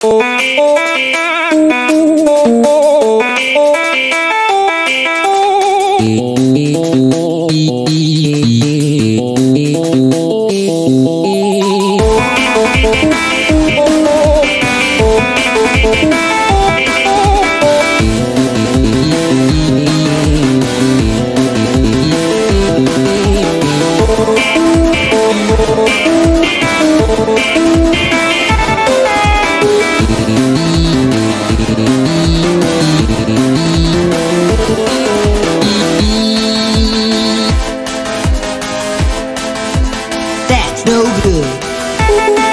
That's no good.